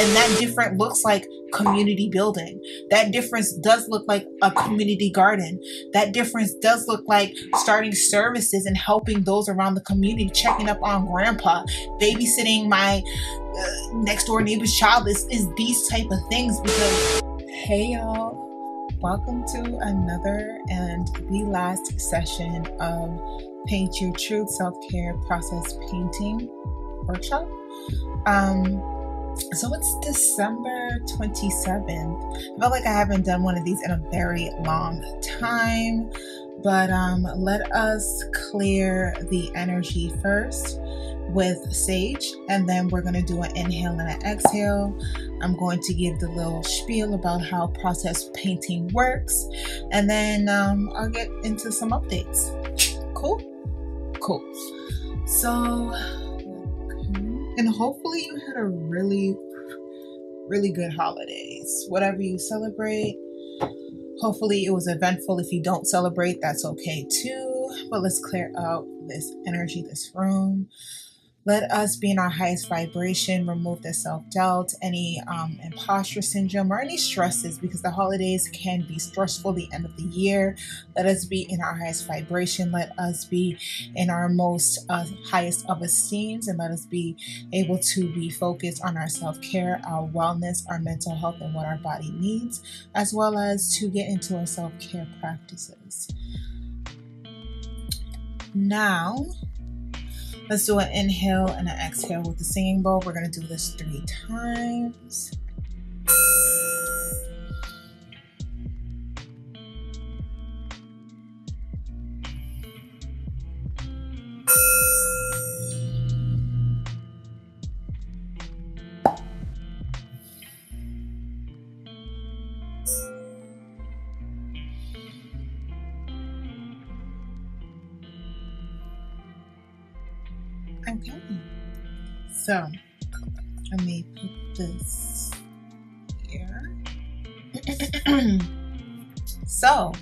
And that different looks like community building. That difference does look like a community garden. That difference does look like starting services and helping those around the community, checking up on grandpa, babysitting my uh, next door neighbor's child. Is is these type of things because hey y'all. Welcome to another and the last session of Paint Your Truth Self Care Process Painting workshop. Um, so it's December 27th. I felt like I haven't done one of these in a very long time, but um, let us clear the energy first with sage, and then we're going to do an inhale and an exhale. I'm going to give the little spiel about how process painting works, and then um, I'll get into some updates. Cool? Cool. So, and hopefully you had a really, really good holidays. Whatever you celebrate, hopefully it was eventful. If you don't celebrate, that's okay too. But let's clear out this energy, this room. Let us be in our highest vibration, remove the self doubt, any um, imposter syndrome, or any stresses because the holidays can be stressful, the end of the year. Let us be in our highest vibration. Let us be in our most uh, highest of esteems, and let us be able to be focused on our self care, our wellness, our mental health, and what our body needs, as well as to get into our self care practices. Now, Let's do an inhale and an exhale with the singing bowl. We're going to do this three times. Okay. So let me put this here. so,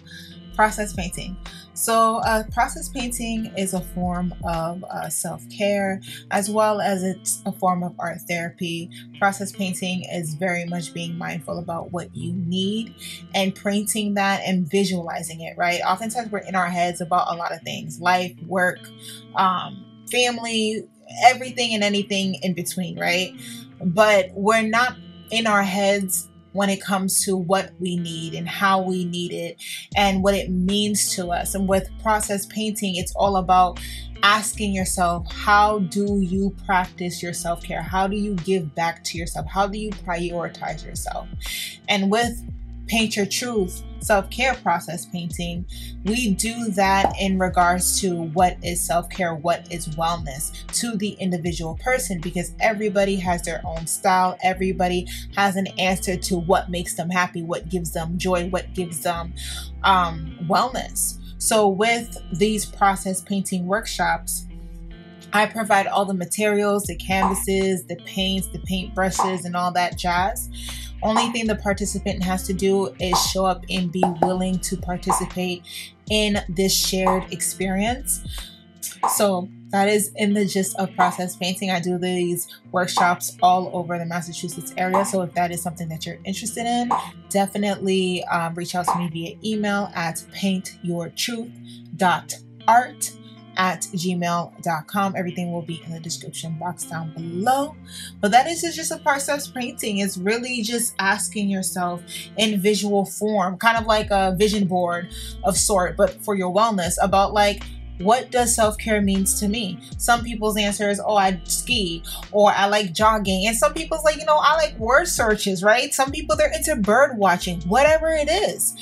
process painting. So, uh, process painting is a form of uh, self care as well as it's a form of art therapy. Process painting is very much being mindful about what you need and painting that and visualizing it, right? Oftentimes, we're in our heads about a lot of things life, work, um, family, everything and anything in between, right? But we're not in our heads when it comes to what we need and how we need it and what it means to us. And with process painting, it's all about asking yourself, how do you practice your self care? How do you give back to yourself? How do you prioritize yourself? And with Paint Your Truth self care process painting, we do that in regards to what is self care, what is wellness to the individual person because everybody has their own style. Everybody has an answer to what makes them happy, what gives them joy, what gives them um, wellness. So, with these process painting workshops, I provide all the materials, the canvases, the paints, the paint brushes, and all that jazz. Only thing the participant has to do is show up and be willing to participate in this shared experience. So that is in the gist of process painting. I do these workshops all over the Massachusetts area. So if that is something that you're interested in, definitely um, reach out to me via email at paintyourtruth.art at gmail.com. Everything will be in the description box down below. But that is just a process painting. It's really just asking yourself in visual form, kind of like a vision board of sort, but for your wellness about like what does self-care means to me some people's answer is oh i ski or i like jogging and some people's like you know i like word searches right some people they're into bird watching whatever it is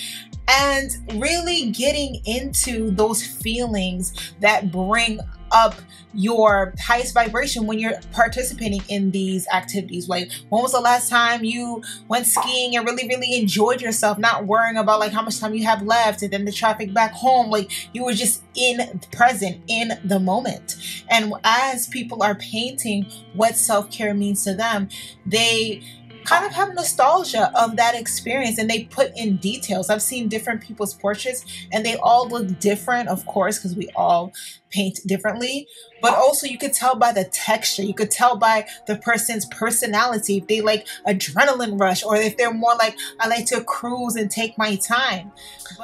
and really getting into those feelings that bring up your highest vibration when you're participating in these activities. Like, when was the last time you went skiing and really, really enjoyed yourself, not worrying about like how much time you have left and then the traffic back home? Like, you were just in the present in the moment. And as people are painting what self care means to them, they kind of have nostalgia of that experience and they put in details. I've seen different people's portraits and they all look different, of course, because we all paint differently but also you could tell by the texture. You could tell by the person's personality. If they like adrenaline rush or if they're more like i like to cruise and take my time.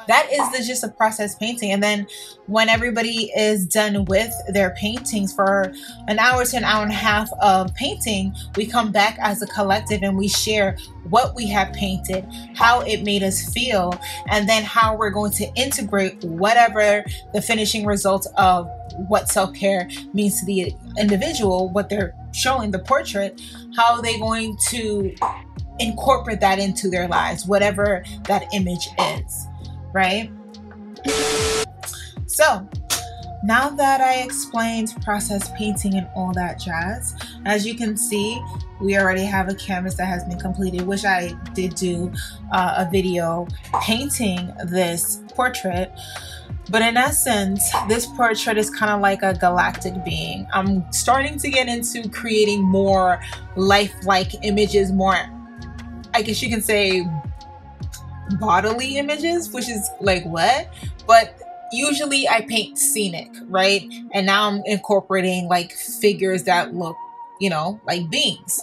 That is the just a process painting. And then when everybody is done with their paintings for an hour to an hour and a half of painting we come back as a collective and we share what we have painted how it made us feel and then how we're going to integrate whatever the finishing results of what self-care means to the individual what they're showing the portrait how are they going to incorporate that into their lives whatever that image is right so now that I explained process painting and all that jazz, as you can see, we already have a canvas that has been completed, which I did do uh, a video painting this portrait. But in essence, this portrait is kind of like a galactic being. I'm starting to get into creating more lifelike images, more, I guess you can say, bodily images, which is like what? But usually I paint scenic, right? And now I'm incorporating like figures that look, you know, like beings.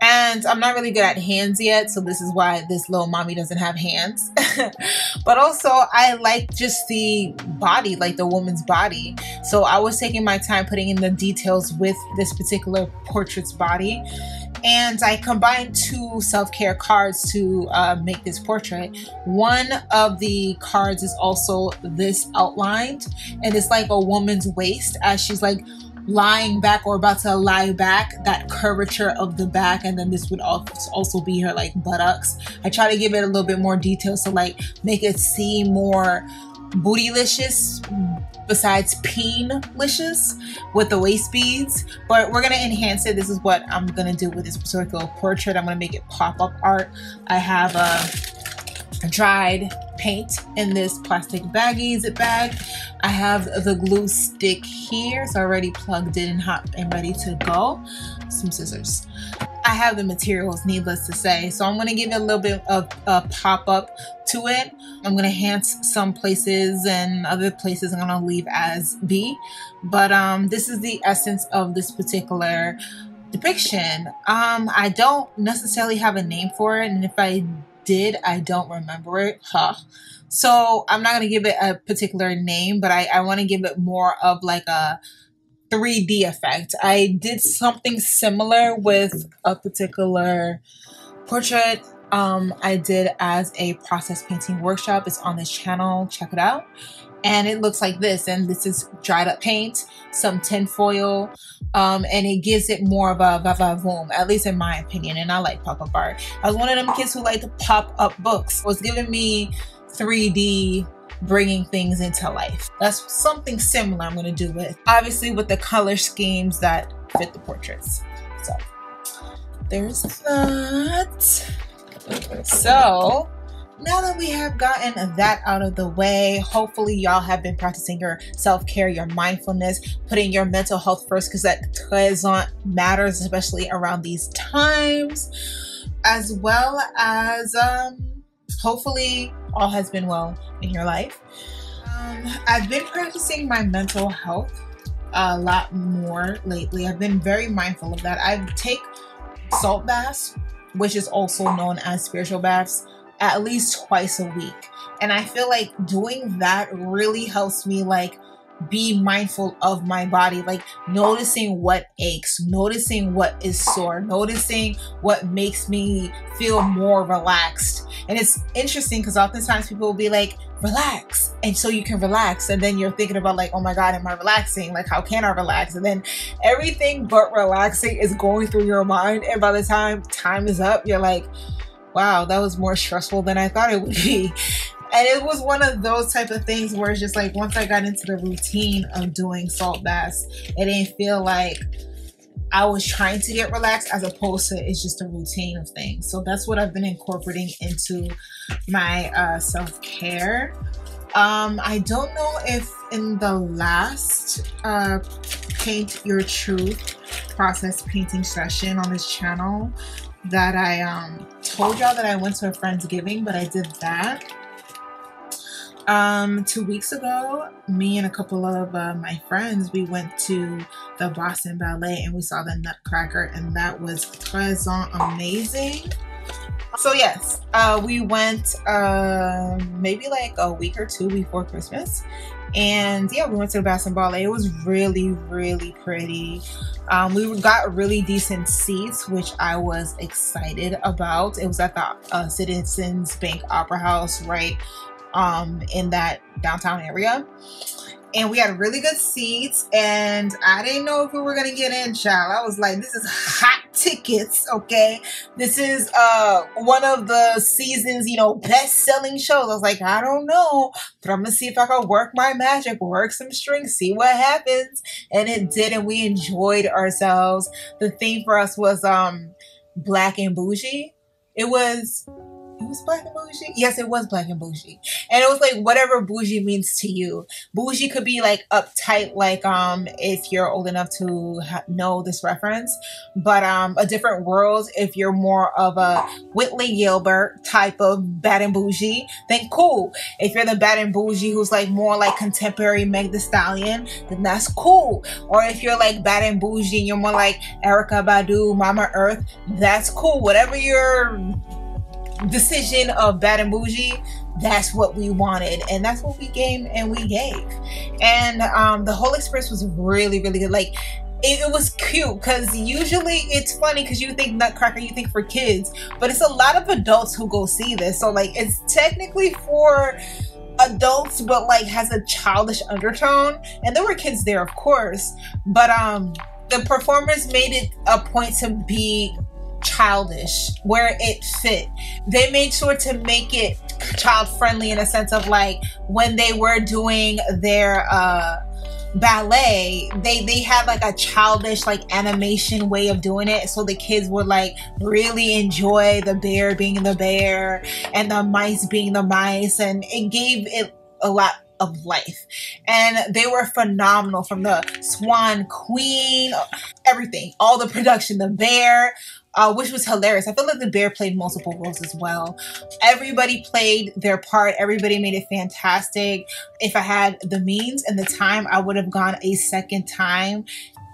And I'm not really good at hands yet, so this is why this little mommy doesn't have hands. but also, I like just the body, like the woman's body. So I was taking my time putting in the details with this particular portrait's body. And I combined two self care cards to uh, make this portrait. One of the cards is also this outlined, and it's like a woman's waist as she's like lying back or about to lie back, that curvature of the back, and then this would also be her like buttocks. I try to give it a little bit more detail to like make it seem more bootylicious besides peen-licious with the waist beads. But we're gonna enhance it. This is what i'm gonna do with this particular portrait. I'm gonna make it pop-up art. I have a dried paint in this plastic baggie zip bag. I have the glue stick here. It's already plugged in hot and ready to go. Some scissors. I have the materials, needless to say. So I'm going to give it a little bit of a pop-up to it. I'm going to enhance some places and other places I'm going to leave as B. But um, this is the essence of this particular depiction. Um, I don't necessarily have a name for it. And if I did. I don't remember it. Huh. So I'm not going to give it a particular name, but I, I want to give it more of like a 3D effect. I did something similar with a particular portrait um, I did as a process painting workshop. It's on this channel. Check it out and it looks like this and this is dried up paint some tin foil um, and it gives it more of a va-va-voom at least in my opinion and i like pop-up art. I was one of them kids who like to pop up books. It was giving me 3d bringing things into life. That's something similar i'm going to do with obviously with the color schemes that fit the portraits. So there's that. So now that we have gotten that out of the way, hopefully y'all have been practicing your self-care, your mindfulness, putting your mental health first because that doesn't matters, especially around these times, as well as um, hopefully all has been well in your life. Um, I've been practicing my mental health a lot more lately. I've been very mindful of that. I take salt baths, which is also known as spiritual baths at least twice a week. And I feel like doing that really helps me like be mindful of my body, like noticing what aches, noticing what is sore, noticing what makes me feel more relaxed. And it's interesting because oftentimes people will be like, relax. And so you can relax. And then you're thinking about, like, oh my God, am I relaxing? Like, how can I relax? And then everything but relaxing is going through your mind. And by the time time is up, you're like, wow, that was more stressful than I thought it would be. And it was one of those type of things where it's just like once I got into the routine of doing salt baths, it didn't feel like I was trying to get relaxed as opposed to it's just a routine of things. So that's what I've been incorporating into my uh, self care. Um, I don't know if in the last uh, Paint Your Truth process painting session on this channel, that I um, told y'all that I went to a Friendsgiving, but I did that. Um, two weeks ago, me and a couple of uh, my friends, we went to the Boston Ballet and we saw the Nutcracker, and that was present amazing. So yes, uh, we went uh, maybe like a week or two before Christmas, and yeah, we went to the Boston Ballet. It was really, really pretty. Um, we got really decent seats, which I was excited about. It was at the uh, Citizens Bank Opera House, right um, in that downtown area and we had really good seats and i didn't know if we were gonna get in child. I was like this is hot tickets okay? This is uh one of the season's you know best selling shows. I was like i don't know. But i'm gonna see if i can work my magic work some strings see what happens. And it did and we enjoyed ourselves. The theme for us was um black and bougie. It was it was black and bougie. Yes, it was black and bougie, and it was like whatever bougie means to you. Bougie could be like uptight, like um if you're old enough to ha- know this reference, but um a different world if you're more of a Whitley Gilbert type of bad and bougie, then cool. If you're the bad and bougie who's like more like contemporary Meg The Stallion, then that's cool. Or if you're like bad and bougie and you're more like Erykah Badu, Mama Earth, that's cool. Whatever your decision of bad and bougie that's what we wanted and that's what we gave and we gave. And um the whole experience was really really good. Like it, it was cute because usually it's funny because you think nutcracker you think for kids but it's a lot of adults who go see this. So like it's technically for adults but like has a childish undertone. And there were kids there of course but um the performers made it a point to be childish where it fit. They made sure to make it child friendly in a sense of like when they were doing their uh ballet they they had like a childish like animation way of doing it so the kids would like really enjoy the bear being the bear and the mice being the mice and it gave it a lot of life and they were phenomenal from the swan queen everything all the production the bear uh, which was hilarious. I feel like the bear played multiple roles as well. Everybody played their part. Everybody made it fantastic. If I had the means and the time, I would have gone a second time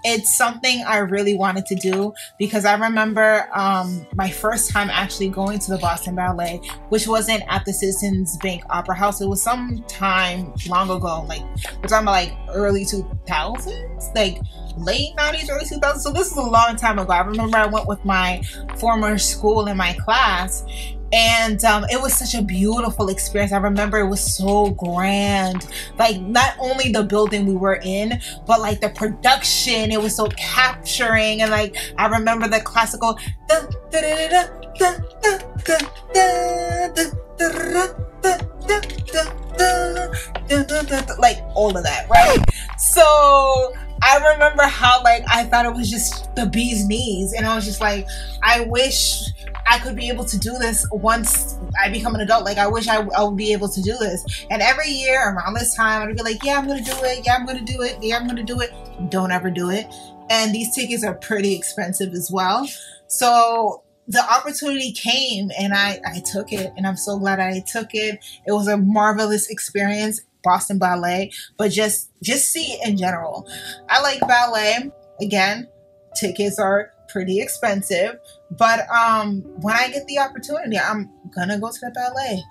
it's something I really wanted to do because I remember um, my first time actually going to the Boston Ballet, which wasn't at the Citizens Bank Opera House. It was some time long ago, like we're talking about like early 2000s, like late 90s, early 2000s. So this is a long time ago. I remember I went with my former school in my class and um, it was such a beautiful experience. I remember it was so grand. Like not only the building we were in, but like the production. It was so capturing, and like I remember the classical like all of that, right? So I remember how like I thought it was just the bee's knees, and I was just like, I wish I could be able to do this once I become an adult. Like, I wish I, I would be able to do this. And every year around this time, I'd be like, yeah, I'm to do it. Yeah, I'm to do it. Yeah, I'm to do it. Don't ever do it. And these tickets are pretty expensive as well. So the opportunity came and I, I took it and I'm so glad I took it. It was a marvelous experience. Boston Ballet, but just just see in general. I like ballet. Again, tickets are pretty expensive, but um, when I get the opportunity, I'm gonna go to the ballet.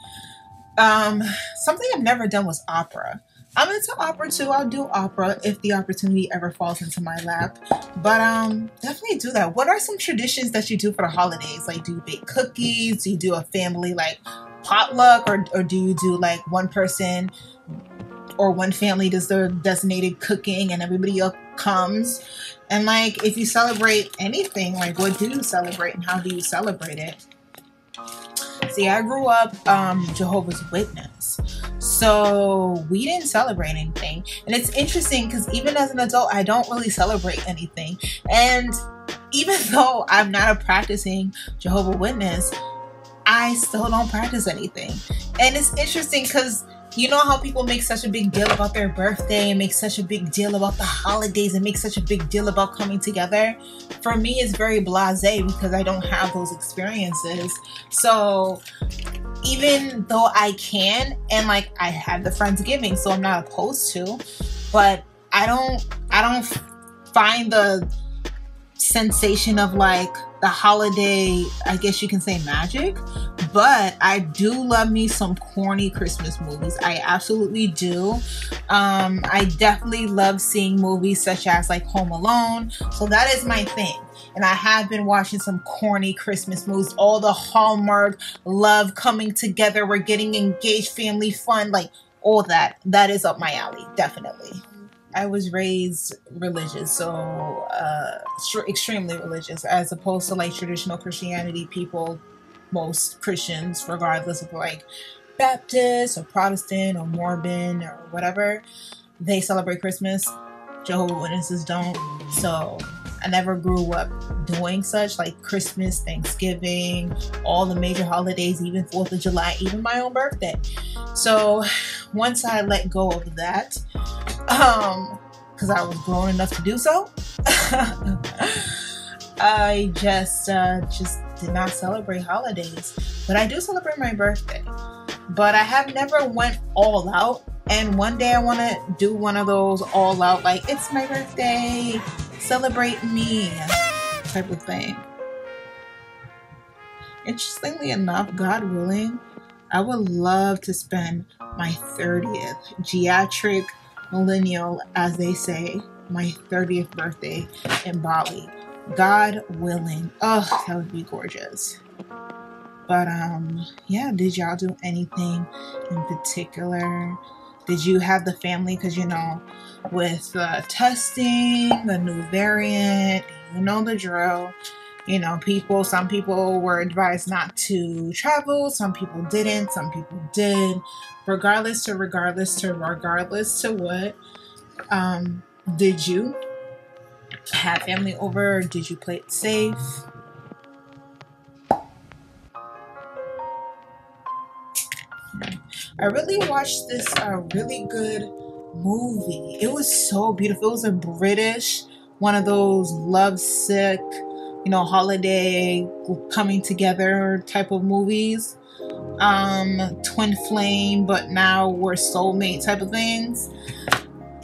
Um, something I've never done was opera. I'm into opera too. I'll do opera if the opportunity ever falls into my lap. But um, definitely do that. What are some traditions that you do for the holidays? Like, do you bake cookies? Do you do a family like potluck, or or do you do like one person or one family does the designated cooking and everybody else comes? And like, if you celebrate anything, like what do you celebrate and how do you celebrate it? See, I grew up um, Jehovah's Witness. So we didn't celebrate anything. And it's interesting because even as an adult, I don't really celebrate anything. And even though I'm not a practicing Jehovah Witness, I still don't practice anything. And it's interesting because you know how people make such a big deal about their birthday and make such a big deal about the holidays and make such a big deal about coming together? For me, it's very blase because I don't have those experiences. So even though I can, and like I have the Friendsgiving, so I'm not opposed to, but I don't, I don't find the sensation of like the holiday, I guess you can say magic, but I do love me some corny Christmas movies. I absolutely do. Um, I definitely love seeing movies such as like Home Alone. So that is my thing. And I have been watching some corny Christmas movies, all the Hallmark love coming together, we're getting engaged, family fun, like all that. That is up my alley, definitely. I was raised religious, so uh, extremely religious, as opposed to like traditional Christianity people, most Christians, regardless of like Baptist or Protestant or Mormon or whatever, they celebrate Christmas. Jehovah Witnesses don't. So I never grew up doing such like Christmas, Thanksgiving, all the major holidays, even 4th of July, even my own birthday. So once I let go of that, um, because I was grown enough to do so, I just uh, just did not celebrate holidays. But I do celebrate my birthday. But I have never went all out and one day I want to do one of those all out, like, it's my birthday, celebrate me type of thing. Interestingly enough, God willing, I would love to spend my 30th geriatric millennial, as they say, my 30th birthday in Bali. God willing. Oh, that would be gorgeous. But um yeah, did y'all do anything in particular did you have the family? Because you know, with uh, testing, the new variant, you know the drill. You know, people, some people were advised not to travel, some people didn't, some people did. Regardless to regardless to regardless to what, um, did you have family over? Did you play it safe? I really watched this uh, really good movie. It was so beautiful. It was a British, one of those love sick, you know, holiday coming together type of movies. Um, twin flame, but now we're soulmate type of things.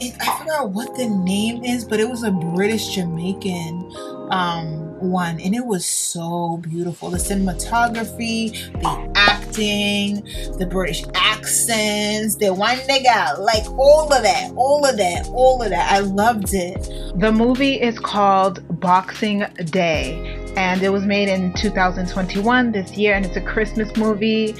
It, I forgot what the name is, but it was a British Jamaican um one and it was so beautiful. The cinematography the acting the british accents the one nigga like all of that all of that all of that. I loved it. The movie is called boxing day and it was made in 2021 this year and it's a christmas movie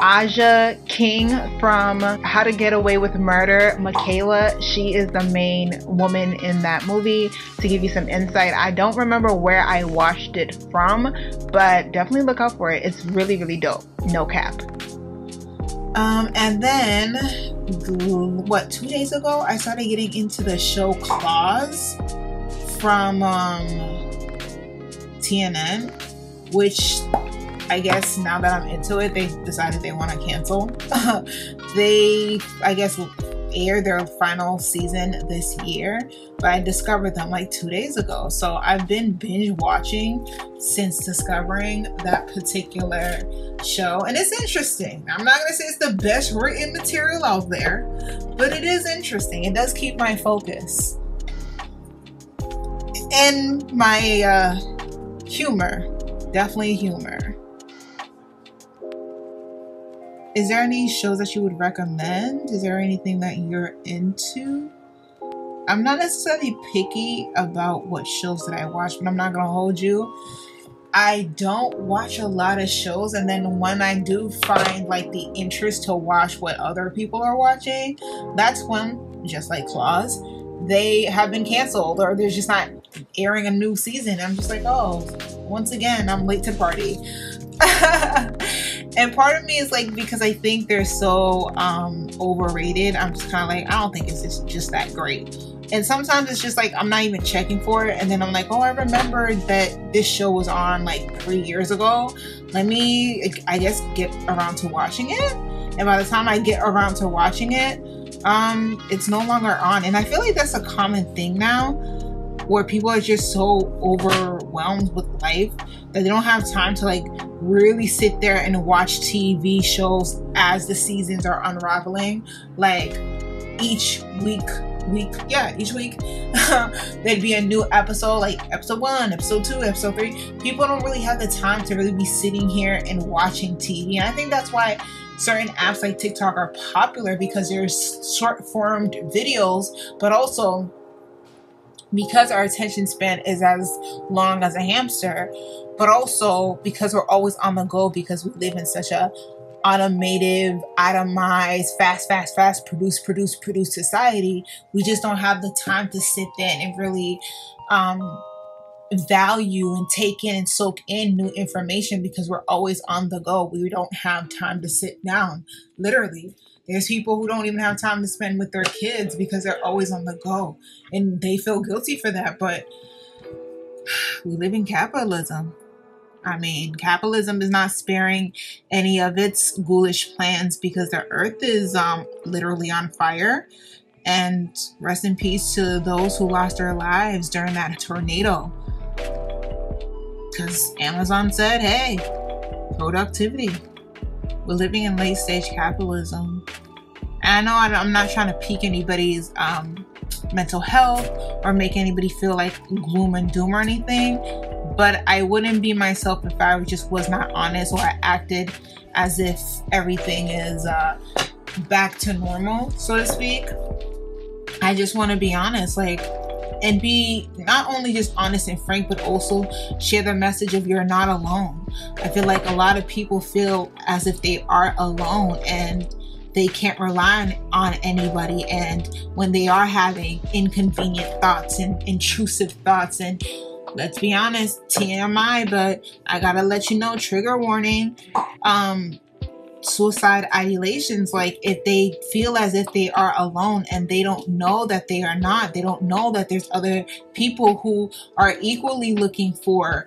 Aja King from How to Get Away with Murder, Michaela, she is the main woman in that movie. To give you some insight, I don't remember where I watched it from, but definitely look out for it. It's really, really dope. No cap. Um, and then, what, two days ago, I started getting into the show Claws from um, TNT, which I guess now that I'm into it, they decided they want to cancel. they, I guess, air their final season this year, but I discovered them like two days ago. So I've been binge watching since discovering that particular show, and it's interesting. I'm not gonna say it's the best written material out there, but it is interesting. It does keep my focus and my uh, humor. Definitely humor. Is there any shows that you would recommend? Is there anything that you're into? I'm not necessarily picky about what shows that I watch, but I'm not gonna hold you. I don't watch a lot of shows, and then when I do find like the interest to watch what other people are watching, that's when, just like Claws, they have been canceled or they're just not airing a new season. I'm just like, oh, once again, I'm late to party. and part of me is like because I think they're so um overrated. I'm just kind of like I don't think it's just, just that great. And sometimes it's just like I'm not even checking for it, and then I'm like, oh, I remember that this show was on like three years ago. Let me, I guess, get around to watching it. And by the time I get around to watching it, um, it's no longer on. And I feel like that's a common thing now where people are just so overwhelmed with life that they don't have time to like really sit there and watch TV shows as the seasons are unraveling. Like each week, week, yeah, each week there'd be a new episode, like episode one, episode two, episode three. People don't really have the time to really be sitting here and watching TV. And I think that's why certain apps like TikTok are popular because there's short formed videos, but also because our attention span is as long as a hamster, but also because we're always on the go because we live in such a automated, itemized, fast, fast, fast, produce, produce, produce society, we just don't have the time to sit there and really um, value and take in and soak in new information because we're always on the go. We don't have time to sit down, literally. There's people who don't even have time to spend with their kids because they're always on the go and they feel guilty for that. But we live in capitalism. I mean, capitalism is not sparing any of its ghoulish plans because the earth is um, literally on fire. And rest in peace to those who lost their lives during that tornado. Because Amazon said, hey, productivity. We're living in late stage capitalism. And I know I'm not trying to pique anybody's um, mental health or make anybody feel like gloom and doom or anything, but I wouldn't be myself if I just was not honest or I acted as if everything is uh, back to normal, so to speak. I just want to be honest, like, and be not only just honest and frank, but also share the message of you're not alone. I feel like a lot of people feel as if they are alone and they can't rely on, anybody. And when they are having inconvenient thoughts and intrusive thoughts and let's be honest, TMI, but I gotta let you know, trigger warning. Um, suicide ideations like if they feel as if they are alone and they don't know that they are not they don't know that there's other people who are equally looking for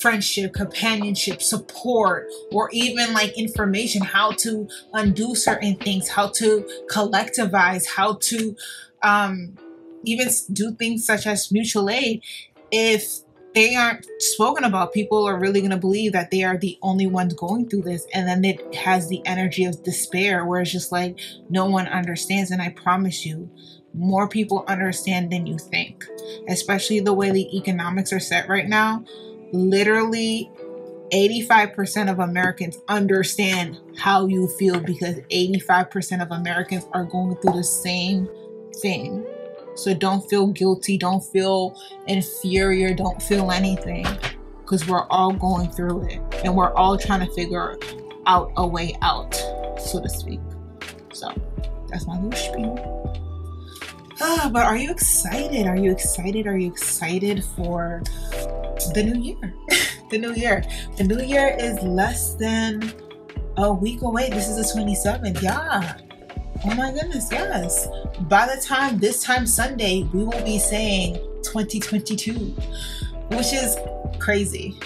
friendship companionship support or even like information how to undo certain things how to collectivize how to um even do things such as mutual aid. If they aren't spoken about, people are really going to believe that they are the only ones going through this. And then it has the energy of despair where it's just like no one understands. And I promise you, more people understand than you think, especially the way the economics are set right now. Literally, 85% of Americans understand how you feel because 85% of Americans are going through the same thing. So don't feel guilty, don't feel inferior, don't feel anything because we're all going through it and we're all trying to figure out a way out, so to speak. So that's my little spiel. Ah, but are you excited? Are you excited? Are you excited for the new year? the new year. The new year is less than a week away. This is the 27th. Yeah. Oh my goodness, yes. By the time this time Sunday, we will be saying 2022, which is crazy.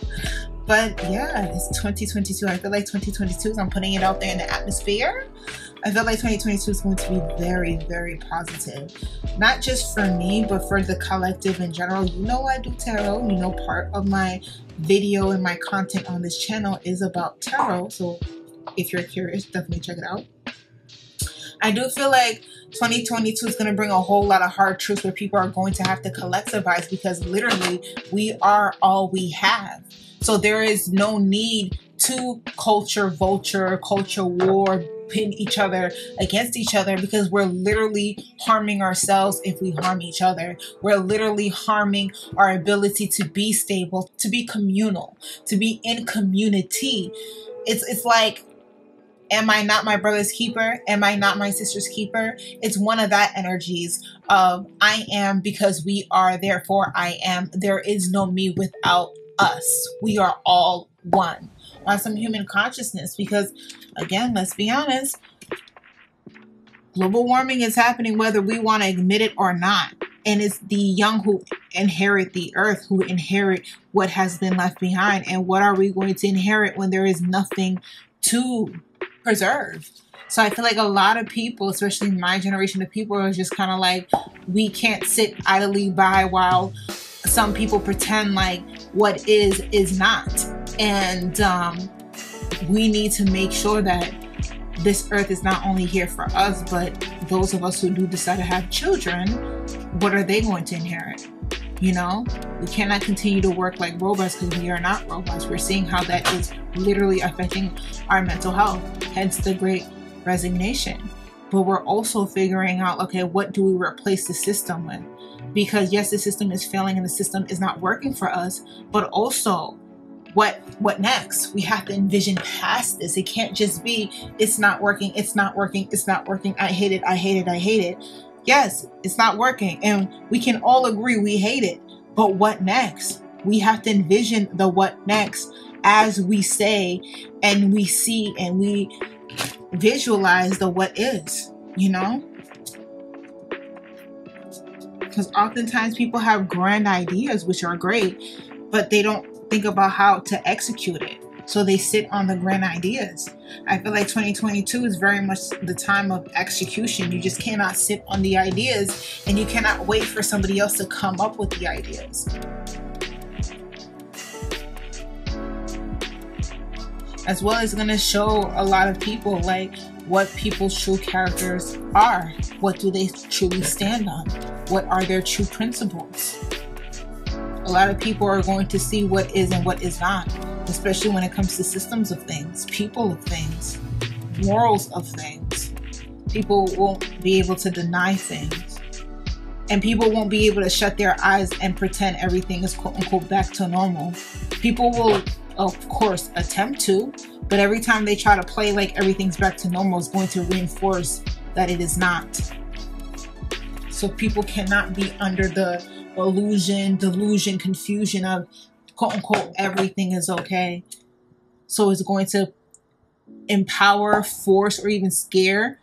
but yeah, it's 2022. I feel like 2022 I'm putting it out there in the atmosphere. I feel like 2022 is going to be very, very positive. Not just for me, but for the collective in general. You know, I do tarot. You know, part of my video and my content on this channel is about tarot. So if you're curious, definitely check it out. I do feel like 2022 is going to bring a whole lot of hard truths where people are going to have to collectivize because literally we are all we have. So there is no need to culture vulture, culture war, pin each other against each other because we're literally harming ourselves if we harm each other. We're literally harming our ability to be stable, to be communal, to be in community. It's it's like am I not my brother's keeper? Am I not my sister's keeper? It's one of that energies of I am because we are, therefore I am. There is no me without us. We are all one on some human consciousness because, again, let's be honest, global warming is happening whether we want to admit it or not. And it's the young who inherit the earth, who inherit what has been left behind. And what are we going to inherit when there is nothing to preserve. So I feel like a lot of people, especially my generation of people, are just kind of like, we can't sit idly by while some people pretend like what is is not. And um, we need to make sure that this earth is not only here for us, but those of us who do decide to have children, what are they going to inherit? You know, we cannot continue to work like robots because we are not robots. We're seeing how that is literally affecting our mental health, hence the great resignation. But we're also figuring out okay, what do we replace the system with? Because yes, the system is failing and the system is not working for us, but also what what next we have to envision past this it can't just be it's not working it's not working it's not working i hate it i hate it i hate it yes it's not working and we can all agree we hate it but what next we have to envision the what next as we say and we see and we visualize the what is you know because oftentimes people have grand ideas which are great but they don't think about how to execute it. So they sit on the grand ideas. I feel like 2022 is very much the time of execution. You just cannot sit on the ideas and you cannot wait for somebody else to come up with the ideas. As well as going to show a lot of people like what people's true characters are. What do they truly stand on? What are their true principles? a lot of people are going to see what is and what is not, especially when it comes to systems of things, people of things, morals of things. People won't be able to deny things. And people won't be able to shut their eyes and pretend everything is quote unquote back to normal. People will, of course, attempt to, but every time they try to play like everything's back to normal, is going to reinforce that it is not. So people cannot be under the illusion, delusion, confusion of quote unquote everything is okay. So it's going to empower, force, or even scare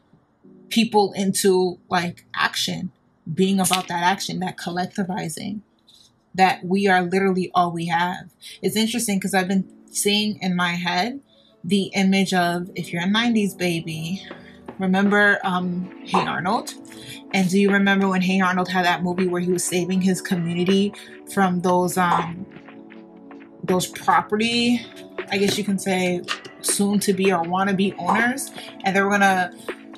people into like action, being about that action, that collectivizing, that we are literally all we have. It's interesting because I've been seeing in my head the image of if you're a 90s baby, remember um, Hey Arnold? And do you remember when Hey Arnold had that movie where he was saving his community from those um those property, I guess you can say soon to be or wanna be owners, and they're gonna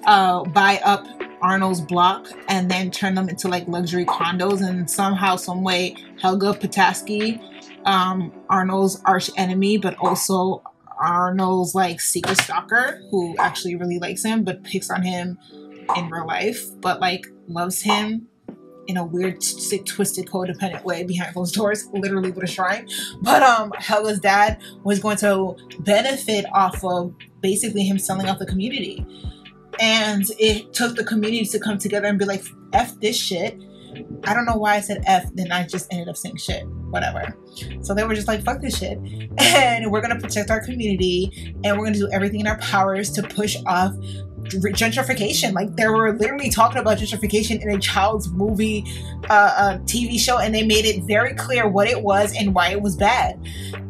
uh, buy up Arnold's block and then turn them into like luxury condos and somehow, some way, Helga Pulaski, um, Arnold's arch enemy, but also Arnold's like secret stalker who actually really likes him but picks on him in real life, but like loves him in a weird, sick, twisted, codependent way behind closed doors, literally with a shrine. But um, Helga's dad was going to benefit off of basically him selling off the community. And it took the community to come together and be like, F this shit. I don't know why I said F, then I just ended up saying shit. Whatever. So they were just like, fuck this shit. And we're gonna protect our community and we're gonna do everything in our powers to push off gentrification. Like they were literally talking about gentrification in a child's movie, uh, uh, TV show, and they made it very clear what it was and why it was bad.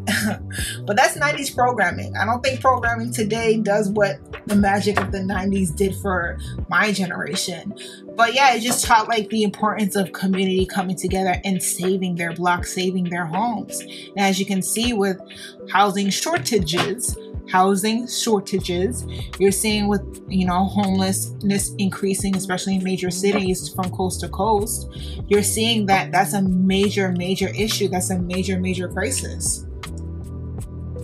but that's 90s programming. I don't think programming today does what the magic of the 90s did for my generation. But yeah, it just taught like the importance of community coming together and saving their block, saving their homes. And as you can see with housing shortages, housing shortages. You're seeing with, you know, homelessness increasing, especially in major cities from coast to coast. You're seeing that that's a major, major issue. That's a major, major crisis.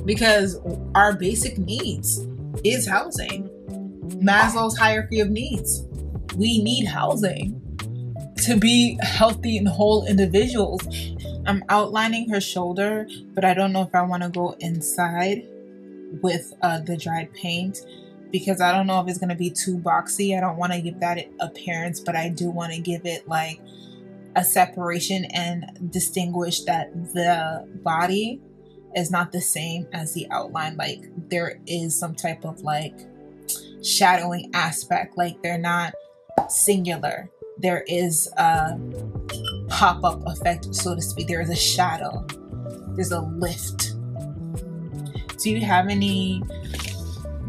Because our basic needs is housing. Maslow's hierarchy of needs. We need housing to be healthy and whole individuals. I'm outlining her shoulder, but I don't know if I want to go inside with uh, the dried paint because I don't know if it's going to be too boxy. I don't want to give that appearance, but I do want to give it like a separation and distinguish that the body is not the same as the outline. Like there is some type of like shadowing aspect, like they're not singular. There is a pop up effect, so to speak. There is a shadow, there's a lift do you have any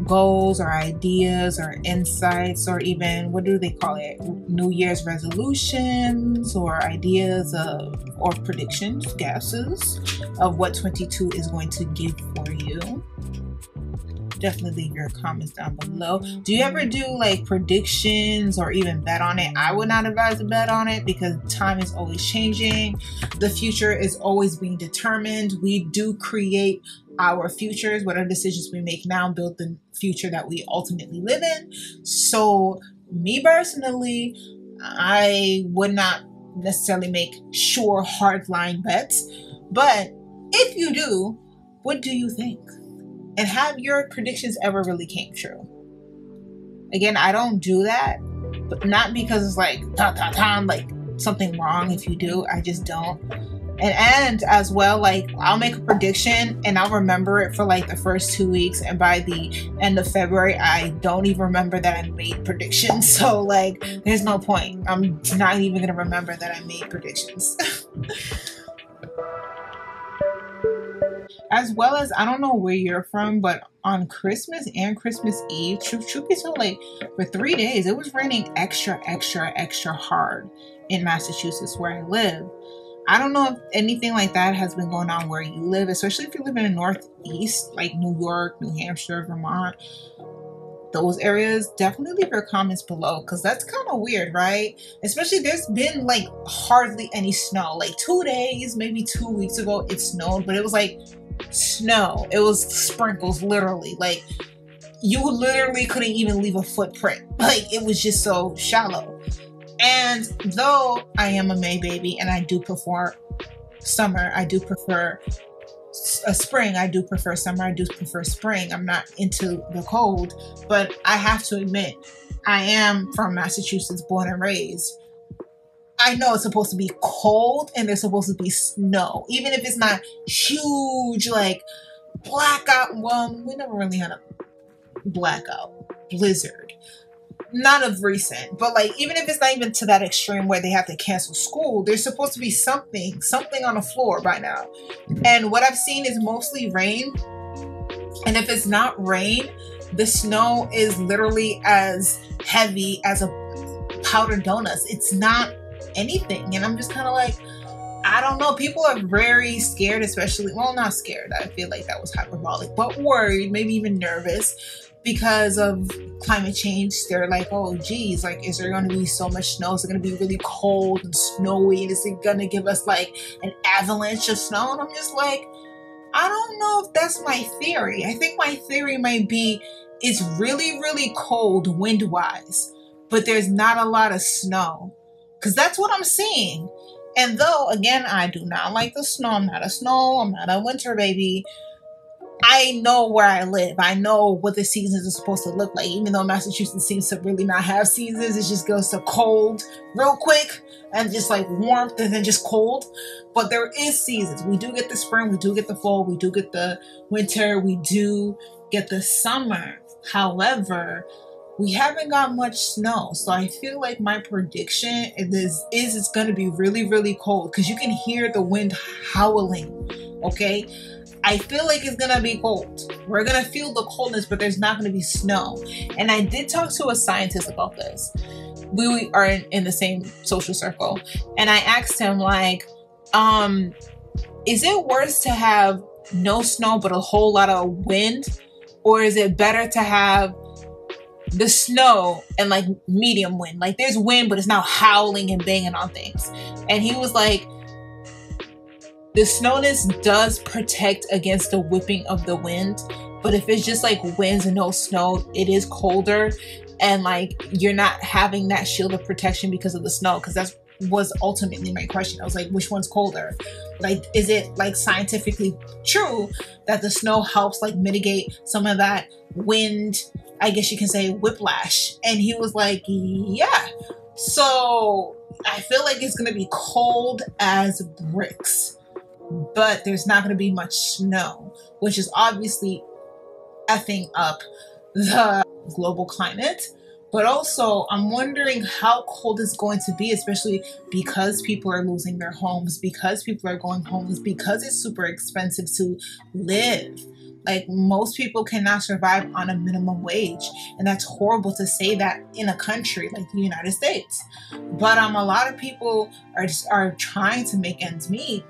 goals or ideas or insights or even what do they call it new year's resolutions or ideas of or predictions guesses of what 22 is going to give for you definitely leave your comments down below. Do you ever do like predictions or even bet on it? I would not advise to bet on it because time is always changing. The future is always being determined. We do create our futures, what whatever decisions we make now build the future that we ultimately live in. So, me personally, I would not necessarily make sure hard line bets, but if you do, what do you think? And have your predictions ever really came true? Again, I don't do that, but not because it's like ta ta ta like something wrong if you do. I just don't. And and as well, like I'll make a prediction and I'll remember it for like the first two weeks, and by the end of February, I don't even remember that I made predictions. So like, there's no point. I'm not even gonna remember that I made predictions. as well as I don't know where you're from, but on Christmas and Christmas Eve, truth, truth be told, like for three days, it was raining extra, extra, extra hard in Massachusetts where I live. I don't know if anything like that has been going on where you live, especially if you live in the Northeast, like New York, New Hampshire, Vermont. Those areas, definitely leave your comments below because that's kind of weird, right? Especially there's been like hardly any snow. Like two days, maybe two weeks ago, it snowed, but it was like snow. It was sprinkles, literally. Like you literally couldn't even leave a footprint. Like it was just so shallow. And though I am a May baby and I do prefer summer, I do prefer a spring. I do prefer summer. I do prefer spring. I'm not into the cold, but I have to admit, I am from Massachusetts, born and raised. I know it's supposed to be cold and there's supposed to be snow, even if it's not huge, like blackout. Well, we never really had a blackout blizzard, not of recent, but like even if it's not even to that extreme where they have to cancel school, there's supposed to be something, something on the floor by now. Mm-hmm. And what I've seen is mostly rain. And if it's not rain, the snow is literally as heavy as a powdered donuts. It's not anything. And I'm just kind of like, I don't know. People are very scared, especially, well, not scared. I feel like that was hyperbolic, but worried, maybe even nervous because of climate change. They're like, oh, geez, like, is there going to be so much snow? Is it going to be really cold and snowy? Is it going to give us like an avalanche of snow? And I'm just like, I don't know if that's my theory. I think my theory might be it's really, really cold wind wise, but there's not a lot of snow because that's what I'm seeing. And though, again, I do not like the snow, I'm not a snow, I'm not a winter baby. I know where I live. I know what the seasons are supposed to look like. Even though Massachusetts seems to really not have seasons, it just goes to cold real quick and just like warmth and then just cold. But there is seasons. We do get the spring, we do get the fall, we do get the winter, we do get the summer. However, we haven't got much snow so i feel like my prediction is is it's going to be really really cold because you can hear the wind howling okay i feel like it's to be cold. We're to feel the coldness but there's not to be snow. And i did talk to a scientist about this. We are in, in the same social circle. And i asked him like um is it worse to have no snow but a whole lot of wind? Or is it better to have the snow and like medium wind. Like there's wind, but it's not howling and banging on things. And he was like, the snowness does protect against the whipping of the wind. But if it's just like winds and no snow, it is colder. And like you're not having that shield of protection because of the snow. Because that's was ultimately my question. I was like, which one's colder? Like, is it like scientifically true that the snow helps like mitigate some of that wind I guess you can say whiplash. And he was like, Yeah. So I feel like it's gonna be cold as bricks, but there's not gonna be much snow, which is obviously effing up the global climate. But also, I'm wondering how cold it's going to be, especially because people are losing their homes, because people are going homeless, because it's super expensive to live. Like most people cannot survive on a minimum wage, and that's horrible to say that in a country like the United States. But um, a lot of people are just, are trying to make ends meet,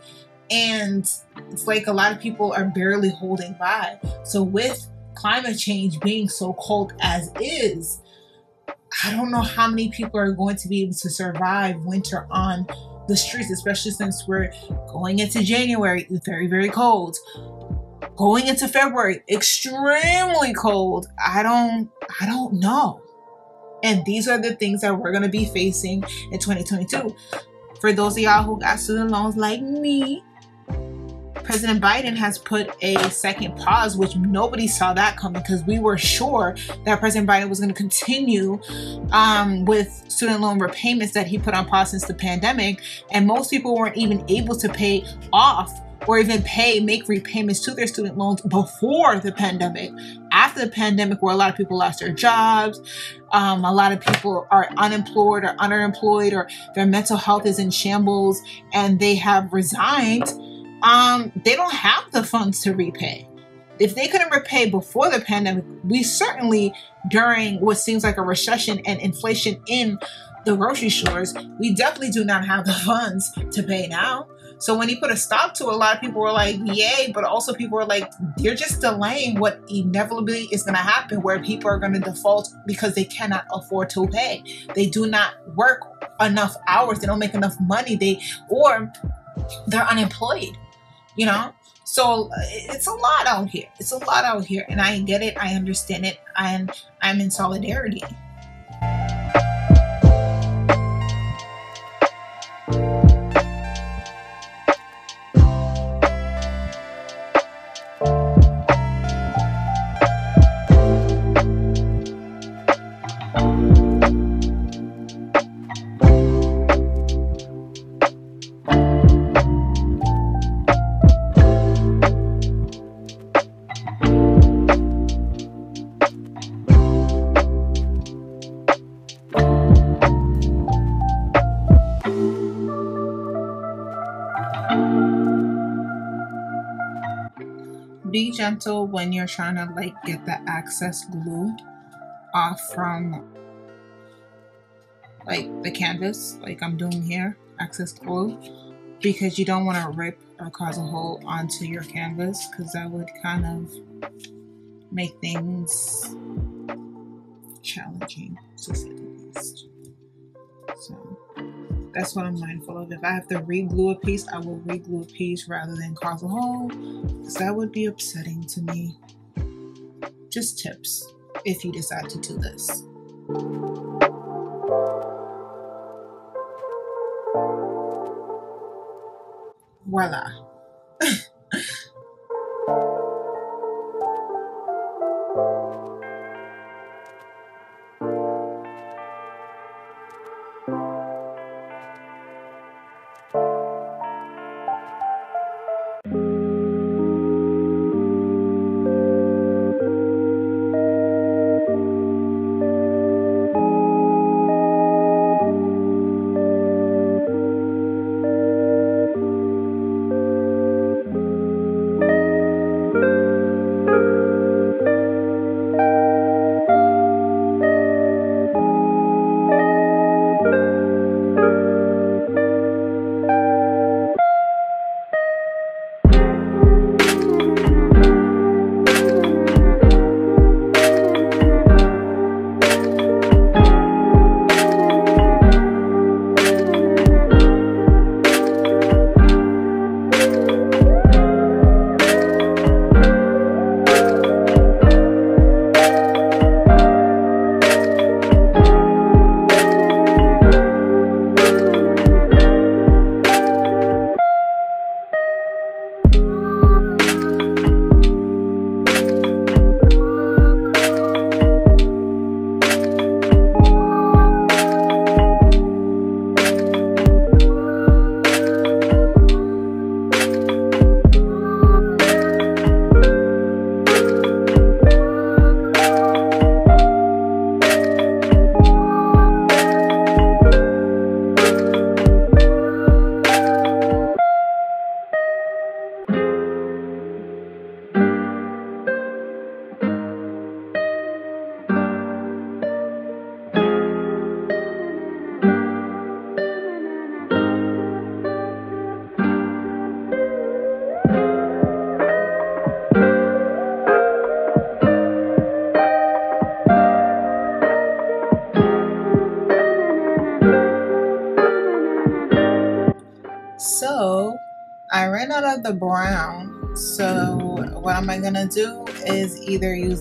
and it's like a lot of people are barely holding by. So with climate change being so cold as is, I don't know how many people are going to be able to survive winter on the streets, especially since we're going into January, very, very cold. Going into February, extremely cold. I don't I don't know. And these are the things that we're gonna be facing in 2022. For those of y'all who got student loans like me, President Biden has put a second pause, which nobody saw that coming because we were sure that President Biden was going to continue um, with student loan repayments that he put on pause since the pandemic. And most people weren't even able to pay off or even pay, make repayments to their student loans before the pandemic. After the pandemic, where a lot of people lost their jobs, um, a lot of people are unemployed or underemployed, or their mental health is in shambles and they have resigned um, they don't have the funds to repay. If they couldn't repay before the pandemic, we certainly, during what seems like a recession and inflation in the grocery stores, we definitely do not have the funds to pay now. So when he put a stop to it, a lot of people were like, yay, but also people were like, you're just delaying what inevitably is going to happen where people are going to default because they cannot afford to pay. They do not work enough hours. They don't make enough money. They, or they're unemployed you know? So uh, it's a lot out here. It's a lot out here and i get it. I understand it. And i'm in solidarity gentle when you're trying to like get the access glue off from like the canvas like I'm doing here access glue because you don't want to rip or cause a hole onto your canvas because that would kind of make things challenging to say the least. So that's what I'm mindful of. If I have to re-glue a piece, I will re-glue a piece rather than cause a hole, because that would be upsetting to me. Just tips if you decide to do this. Voila.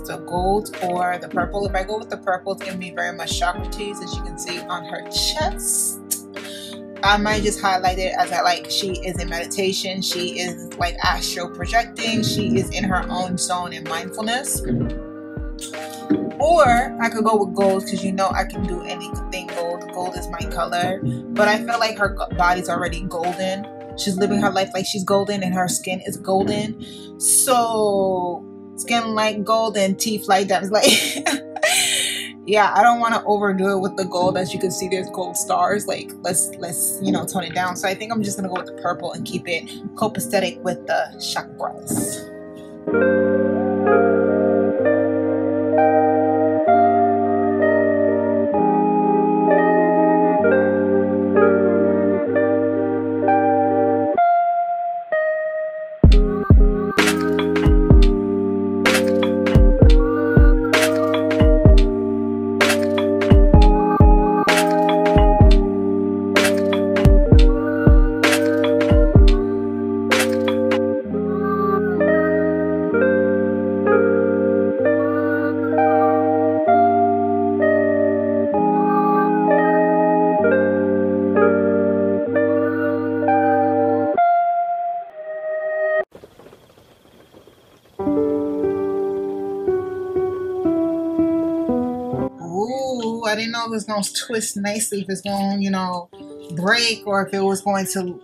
Use the gold or the purple. If I go with the purple, it's gonna be very much Socrates, as you can see on her chest. I might just highlight it as I like she is in meditation, she is like astral projecting, she is in her own zone in mindfulness. Or I could go with gold because you know I can do anything gold. Gold is my color. But I feel like her body's already golden. She's living her life like she's golden and her skin is golden. So skin like gold and teeth like. It's like yeah, I don't want to overdo it with the gold. As you can see, there's gold stars. Like, let's let's you know tone it down. So I think I'm just gonna go with the purple and keep it copacetic with the chakras. Going to twist nicely, if it's going to, you know, break or if it was going to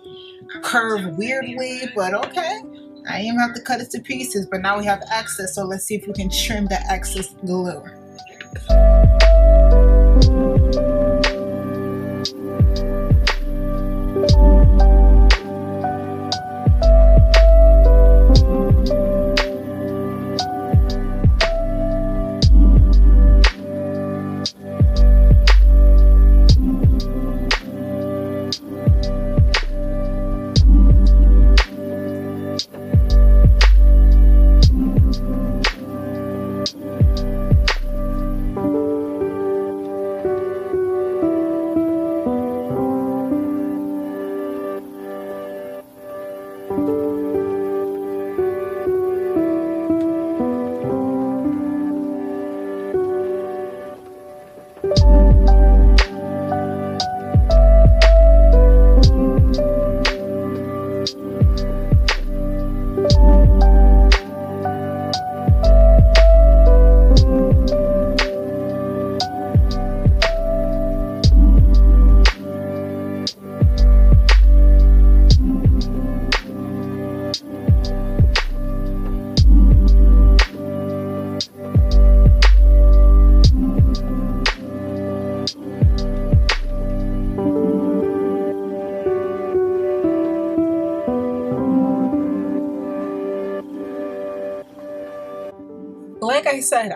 curve weirdly, but okay. I even have to cut it to pieces, but now we have excess, so let's see if we can trim the excess glue. Like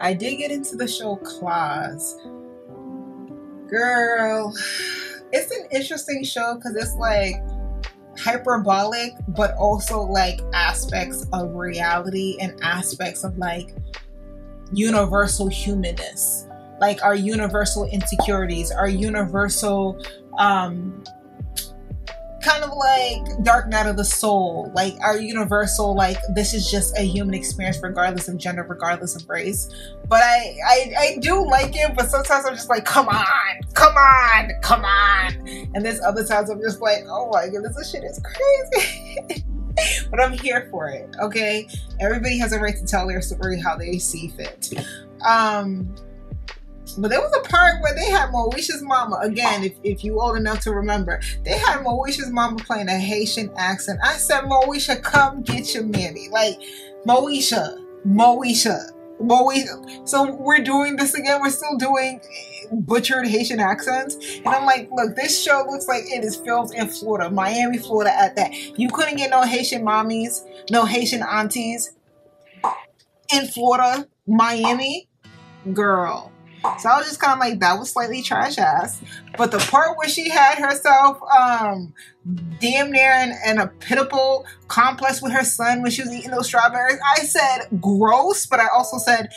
I did get into the show Claws. Girl, it's an interesting show because it's like hyperbolic, but also like aspects of reality and aspects of like universal humanness, like our universal insecurities, our universal um kind of like Dark Night of the Soul, like our universal, like this is just a human experience regardless of gender, regardless of race. But I, I, I do like it, but sometimes I'm just like, come on, come on, come on. And there's other times I'm just like, oh my goodness, this shit is crazy. but I'm here for it, okay? Everybody has a right to tell their story how they see fit. Um, but there was a part where they had Moesha's mama, again, if, if you old enough to remember, they had Moesha's mama playing a Haitian accent. I said, Moesha, come get your mammy. Like, Moesha, Moesha, Moesha. So we're doing this again. We're still doing butchered Haitian accents. And I'm like, look, this show looks like it is filmed in Florida, Miami, Florida at that. You couldn't get no Haitian mommies, no Haitian aunties in Florida, Miami. Girl so I was just kind of like, that was slightly trash ass. But the part where she had herself um damn near in, in a pitiful complex with her son when she was eating those strawberries, I said gross, but I also said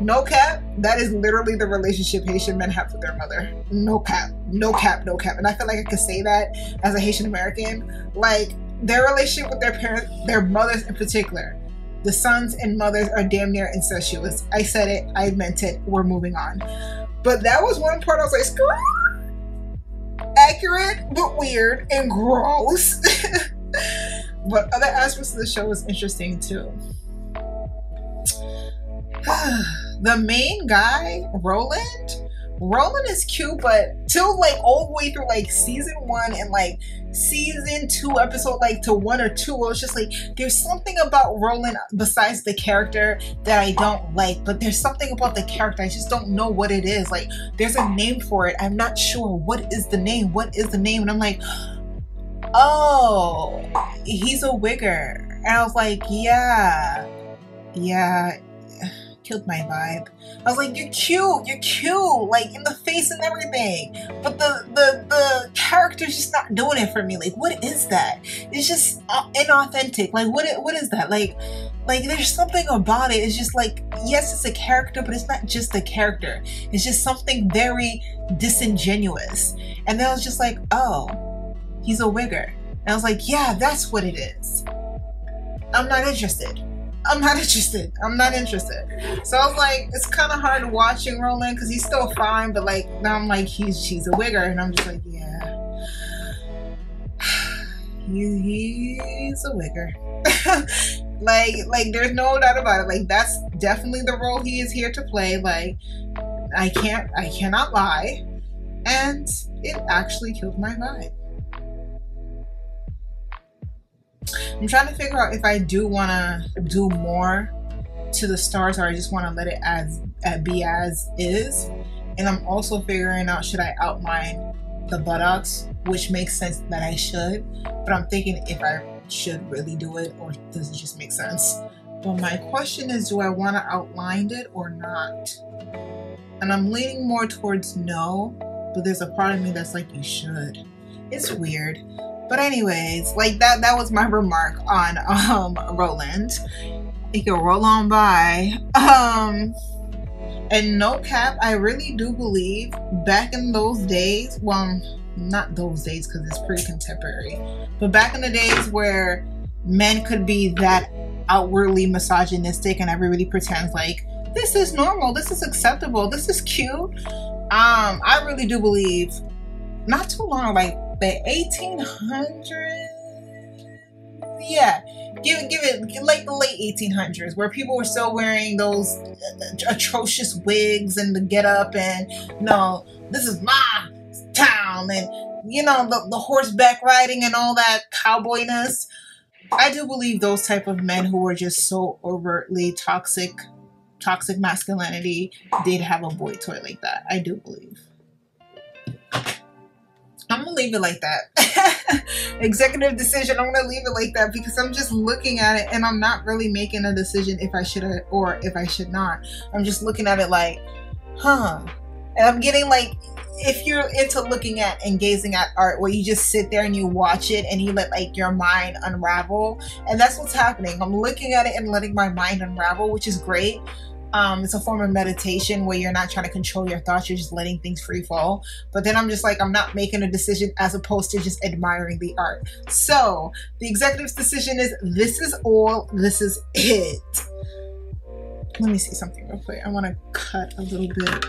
no cap. That is literally the relationship Haitian men have with their mother. No cap, no cap, no cap. And I feel like I could say that as a Haitian American. Like their relationship with their parents, their mothers in particular, the sons and mothers are damn near incestuous. I said it, I meant it. We're moving on. But that was one part I was like, Screw! accurate but weird and gross. but other aspects of the show was interesting too. the main guy, Roland, Roland is cute, but till like all the way through like season one and like season two episode like to one or two, it was just like there's something about Roland besides the character that I don't like, but there's something about the character I just don't know what it is. Like there's a name for it. I'm not sure what is the name. What is the name? And I'm like, oh, he's a wigger. And I was like, yeah, yeah, killed my vibe. I was like, you're cute, you're cute, like in the face and everything. But the the the character's just not doing it for me. Like, what is that? It's just uh, inauthentic. Like, what what is that? Like, like there's something about it. It's just like, yes, it's a character, but it's not just a character. It's just something very disingenuous. And then I was just like, oh, he's a wigger. And I was like, yeah, that's what it is. I'm not interested. I'm not interested. I'm not interested. So I was like, it's kind of hard watching Roland because he's still fine, but like now I'm like, he's she's a wigger, and I'm just like, yeah, he, he's a wigger. like like there's no doubt about it. Like that's definitely the role he is here to play. Like I can't I cannot lie, and it actually killed my vibe. I'm trying to figure out if I do want to do more to the stars or I just want to let it as uh, be as is. And I'm also figuring out should I outline the buttocks, which makes sense that I should, but I'm thinking if I should really do it or does it just make sense? But my question is do I want to outline it or not? And I'm leaning more towards no, but there's a part of me that's like, you should. It's weird. But anyways, like that that was my remark on um Roland. It can roll on by. Um and no cap, I really do believe back in those days, well not those days because it's pretty contemporary, but back in the days where men could be that outwardly misogynistic and everybody pretends like this is normal, this is acceptable, this is cute. Um, I really do believe not too long, like the 1800s yeah. Give it give it like the late 1800s where people were still wearing those uh, atrocious wigs and the get up and no this is my town and you know the, the horseback riding and all that cowboyness. I do believe those type of men who were just so overtly toxic toxic masculinity did have a boy toy like that. I do believe I'm gonna leave it like that. Executive decision. I'm gonna leave it like that because I'm just looking at it and I'm not really making a decision if I should or if I should not. I'm just looking at it like, huh. And I'm getting like, if you're into looking at and gazing at art where you just sit there and you watch it and you let like your mind unravel, and that's what's happening. I'm looking at it and letting my mind unravel, which is great. Um, it's a form of meditation where you're not trying to control your thoughts, you're just letting things free fall. But then I'm just like, I'm not making a decision as opposed to just admiring the art. So the executive's decision is this is all, this is it. Let me see something real quick. I want to cut a little bit.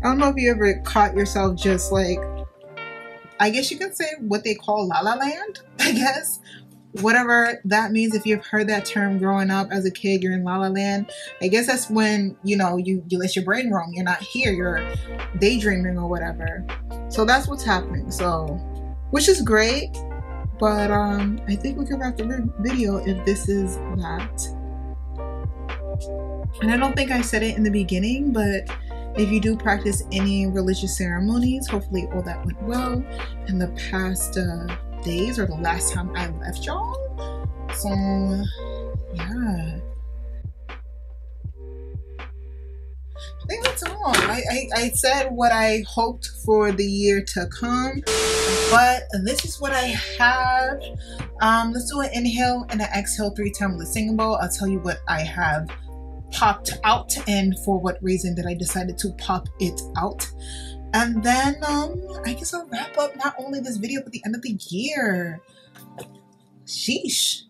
I don't know if you ever caught yourself just like I guess you can say what they call La La Land, I guess. Whatever that means, if you've heard that term growing up as a kid, you're in La La Land. I guess that's when, you know, you, you let your brain roam. You're not here, you're daydreaming or whatever. So that's what's happening. So, which is great. But um, I think we can wrap the video if this is that. And I don't think I said it in the beginning, but if you do practice any religious ceremonies, hopefully all that went well in the past uh, days or the last time I left y'all. So, yeah. I think that's all. I, I, I said what I hoped for the year to come, but this is what I have. Um, let's do an inhale and an exhale three times with a singing bowl. I'll tell you what I have popped out and for what reason that I decided to pop it out. And then um I guess I'll wrap up not only this video but the end of the year. Sheesh.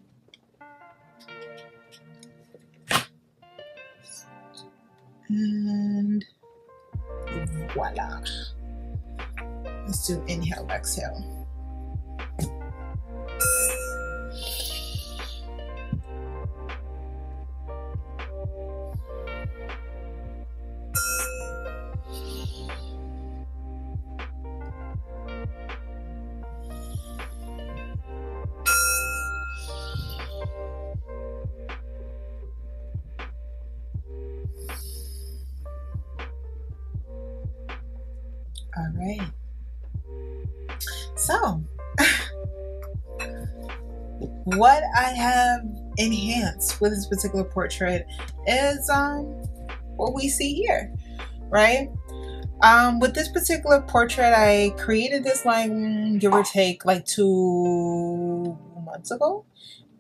And voila. Let's do inhale, exhale. All right. So, what I have enhanced with this particular portrait is um what we see here, right? Um, with this particular portrait, I created this like give or take like two months ago.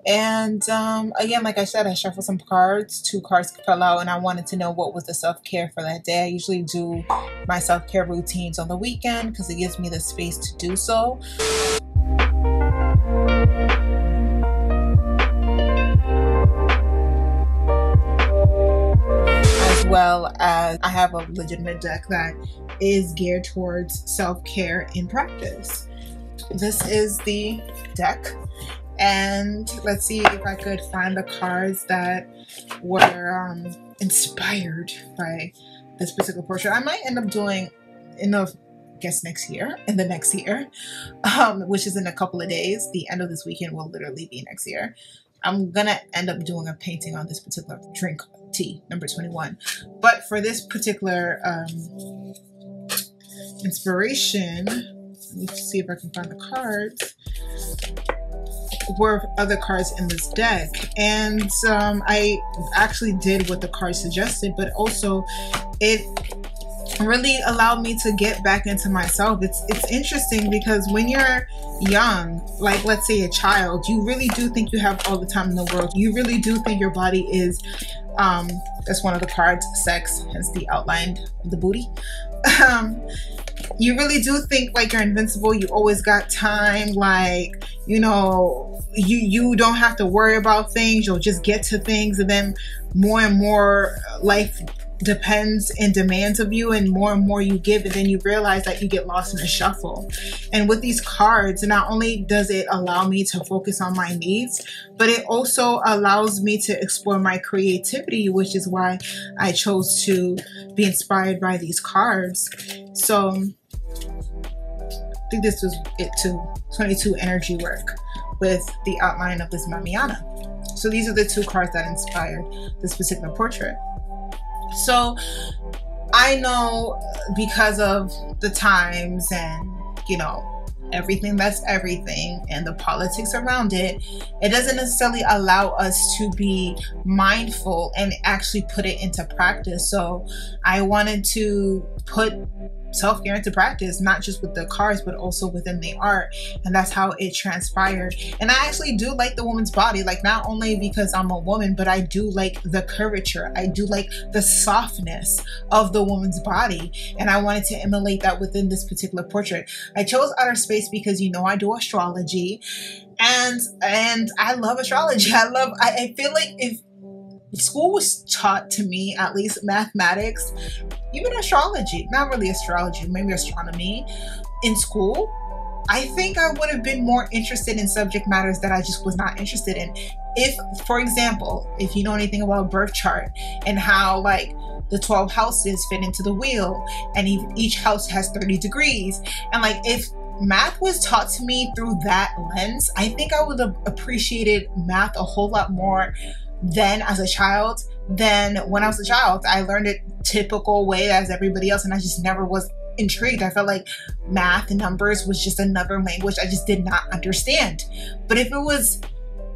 And um, again, like I said, I shuffled some cards. Two cards fell out, and I wanted to know what was the self care for that day. I usually do my self care routines on the weekend because it gives me the space to do so. As well as I have a legitimate deck that is geared towards self care in practice. This is the deck and let's see if I could find the cards that were um, inspired by this particular portrait. I might end up doing in the guess next year, in the next year, um, which is in a couple of days. The end of this weekend will literally be next year. I'm gonna end up doing a painting on this particular drink tea, number 21. But for this particular um, inspiration, let me see if I can find the cards were other cards in this deck. And um, i actually did what the card suggested but also it really allowed me to get back into myself. It's it's interesting because when you're young like let's say a child you really do think you have all the time in the world. You really do think your body is um that's one of the cards. Sex hence the outline of the booty. Um you really do think like you're invincible. You always got time. Like you know you you don't have to worry about things. You'll just get to things. And then more and more uh, life depends and demands of you and more and more you give and then you realize that you get lost in the shuffle. And with these cards not only does it allow me to focus on my needs but it also allows me to explore my creativity which is why i chose to be inspired by these cards. So i think this was it too. 22 energy work with the outline of this mamiana. So these are the two cards that inspired this particular portrait so I know because of the times and, you know, everything that's everything and the politics around it, it doesn't necessarily allow us to be mindful and actually put it into practice. So I wanted to put self care into practice, not just with the cards, but also within the art. And that's how it transpired. And I actually do like the woman's body, like not only because I'm a woman, but I do like the curvature. I do like the softness of the woman's body. And I wanted to emulate that within this particular portrait. I chose outer space because you know I do astrology and and I love astrology. I love I, I feel like if school was taught to me at least mathematics even astrology not really astrology maybe astronomy in school. I think i would have been more interested in subject matters that i just was not interested in. If for example if you know anything about birth chart and how like the 12 houses fit into the wheel and each house has 30 degrees and like if math was taught to me through that lens i think i would have appreciated math a whole lot more then as a child than when I was a child. I learned it typical way as everybody else, and I just never was intrigued. I felt like math and numbers was just another language I just did not understand. But if it was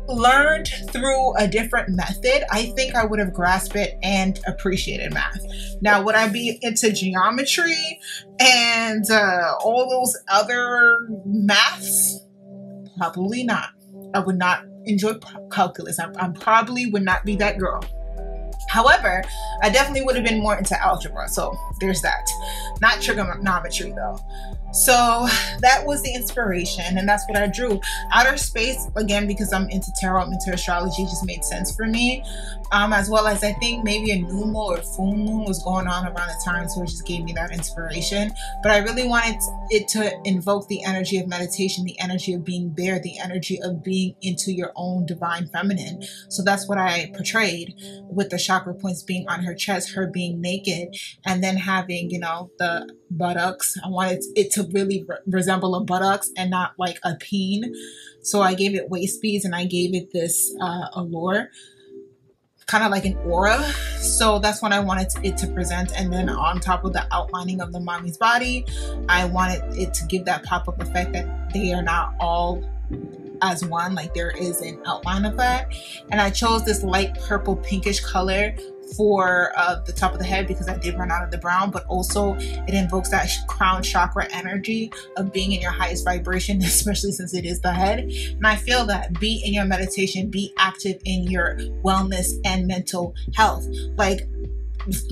learned through a different method, I think I would have grasped it and appreciated math. Now, would I be into geometry and uh, all those other maths? Probably not. I would not enjoy calculus. I, I probably would not be that girl. However, I definitely would have been more into algebra. So there's that. Not trigonometry though. So that was the inspiration, and that's what I drew. Outer space, again, because I'm into tarot, I'm into astrology, just made sense for me. Um, as well as I think maybe a new moon or full moon was going on around the time, so it just gave me that inspiration. But I really wanted it to invoke the energy of meditation, the energy of being there, the energy of being into your own divine feminine. So that's what I portrayed with the chakra points being on her chest, her being naked, and then having, you know, the buttocks. I wanted it to really re- resemble a buttocks and not like a peen. So I gave it waist beads and I gave it this uh, allure, kind of like an aura. So that's what I wanted it to present. And then on top of the outlining of the mommy's body, I wanted it to give that pop up effect that they are not all as one like there is an outline of that and i chose this light purple pinkish color for uh, the top of the head because I did run out of the brown, but also it invokes that crown chakra energy of being in your highest vibration, especially since it is the head. And I feel that be in your meditation, be active in your wellness and mental health. Like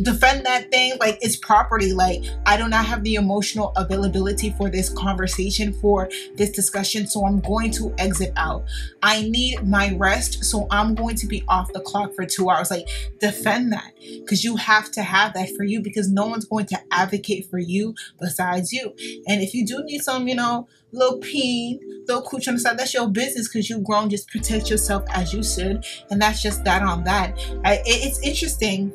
defend that thing like it's property like i do not have the emotional availability for this conversation for this discussion so i'm going to exit out i need my rest so i'm going to be off the clock for two hours like defend that because you have to have that for you because no one's going to advocate for you besides you and if you do need some you know little peen, little cooch on the side. That's your business because you've grown. Just protect yourself as you should, and that's just that on that. I, it, it's interesting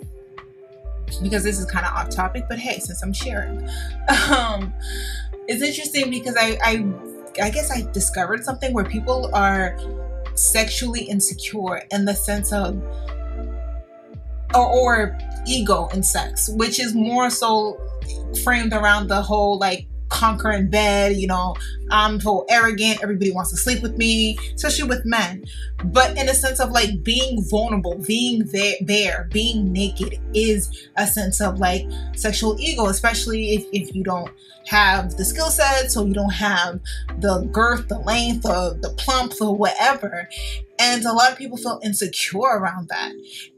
because this is kind of off topic, but hey, since I'm sharing, um, it's interesting because I, I, I guess I discovered something where people are sexually insecure in the sense of, or, or ego in sex, which is more so framed around the whole like conquer in bed, you know, I'm so arrogant, everybody wants to sleep with me, especially with men. But in a sense of like being vulnerable, being there, there being naked is a sense of like sexual ego, especially if, if you don't have the skill set, so you don't have the girth, the length, or the plump, or whatever. And a lot of people feel insecure around that.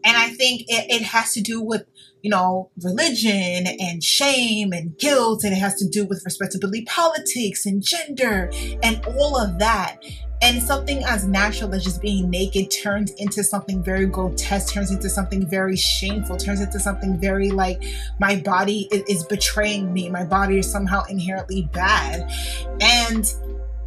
And I think it, it has to do with you know, religion and shame and guilt, and it has to do with respectability politics and gender and all of that. And something as natural as just being naked turns into something very grotesque, turns into something very shameful, turns into something very like my body is, betraying me, my body is somehow inherently bad. And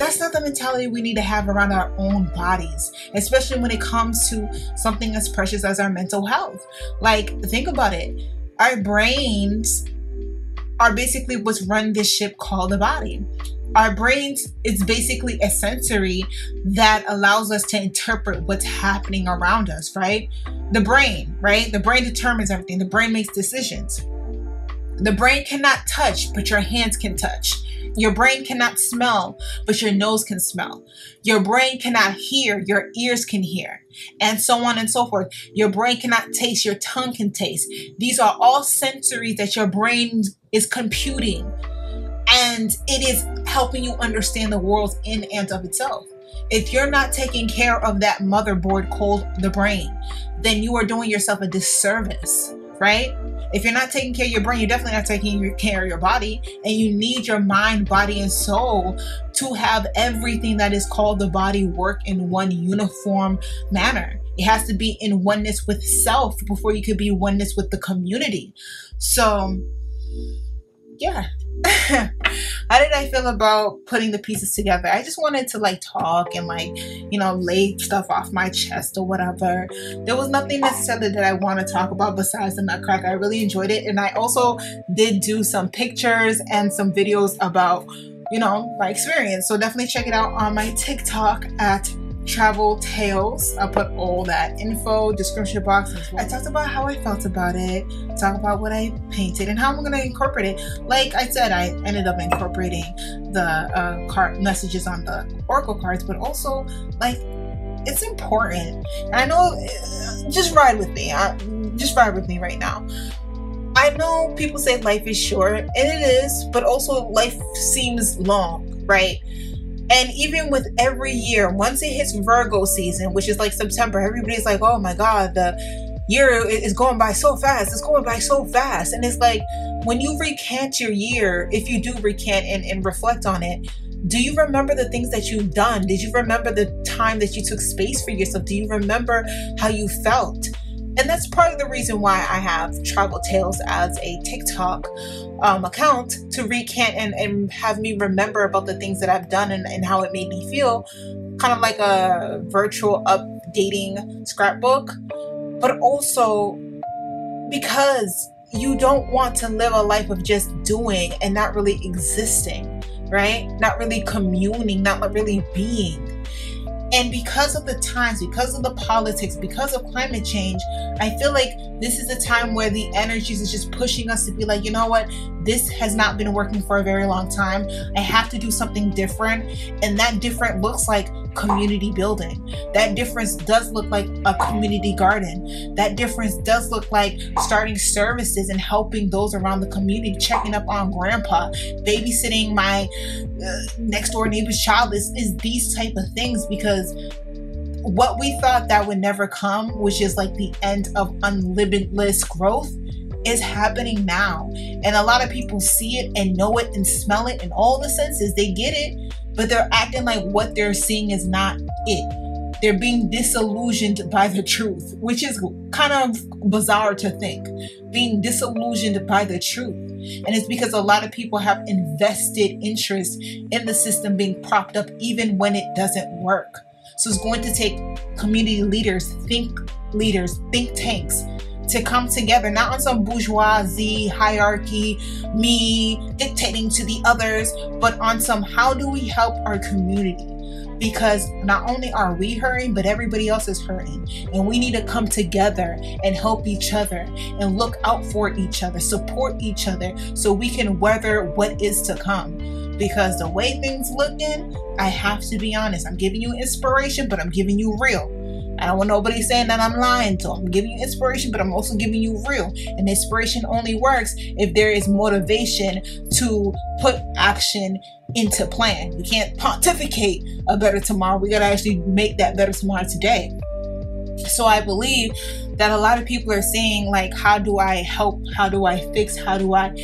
that's not the mentality we need to have around our own bodies, especially when it comes to something as precious as our mental health. Like, think about it. Our brains are basically what's run this ship called the body. Our brains is basically a sensory that allows us to interpret what's happening around us, right? The brain, right? The brain determines everything. The brain makes decisions. The brain cannot touch, but your hands can touch. Your brain cannot smell, but your nose can smell. Your brain cannot hear, your ears can hear, and so on and so forth. Your brain cannot taste, your tongue can taste. These are all sensory that your brain is computing, and it is helping you understand the world in and of itself. If you're not taking care of that motherboard called the brain, then you are doing yourself a disservice, right? If you're not taking care of your brain, you're definitely not taking care of your body. And you need your mind, body, and soul to have everything that is called the body work in one uniform manner. It has to be in oneness with self before you could be oneness with the community. So, yeah. How did I feel about putting the pieces together? I just wanted to like talk and like, you know, lay stuff off my chest or whatever. There was nothing necessarily that I want to talk about besides the Nutcracker. I really enjoyed it. And I also did do some pictures and some videos about, you know, my experience. So definitely check it out on my TikTok at travel tales. I'll put all that info, description box. I talked about how I felt about it, talk about what I painted and how I'm gonna incorporate it. Like I said, I ended up incorporating the uh, card messages on the oracle cards, but also like it's important. I know, uh, just ride with me. I, just ride with me right now. I know people say life is short, and it is, but also life seems long, right? And even with every year, once it hits Virgo season, which is like September, everybody's like, oh my God, the year is going by so fast. It's going by so fast. And it's like when you recant your year, if you do recant and, and reflect on it, do you remember the things that you've done? Did you remember the time that you took space for yourself? Do you remember how you felt? And that's part of the reason why I have Travel Tales as a TikTok um, account to recant and, and have me remember about the things that I've done and, and how it made me feel. Kind of like a virtual updating scrapbook, but also because you don't want to live a life of just doing and not really existing, right? Not really communing, not really being. And because of the times, because of the politics, because of climate change, I feel like this is a time where the energies is just pushing us to be like, you know what, this has not been working for a very long time. I have to do something different. And that different looks like community building. That difference does look like a community garden. That difference does look like starting services and helping those around the community, checking up on grandpa, babysitting my uh, next door neighbor's child is, is these type of things because what we thought that would never come, which is like the end of unlimitless growth, is happening now. And a lot of people see it and know it and smell it in all the senses. They get it, but they're acting like what they're seeing is not it. They're being disillusioned by the truth, which is kind of bizarre to think. Being disillusioned by the truth. And it's because a lot of people have invested interest in the system being propped up even when it doesn't work. So it's going to take community leaders, think leaders, think tanks to come together, not on some bourgeoisie hierarchy, me dictating to the others, but on some how do we help our community? Because not only are we hurting, but everybody else is hurting. And we need to come together and help each other and look out for each other, support each other so we can weather what is to come because the way things looking, I have to be honest. I'm giving you inspiration, but I'm giving you real. I don't want nobody saying that I'm lying. So I'm giving you inspiration, but I'm also giving you real. And inspiration only works if there is motivation to put action into plan. We can't pontificate a better tomorrow. We gotta actually make that better tomorrow today. So I believe that a lot of people are saying, like, how do I help? How do I fix? How do I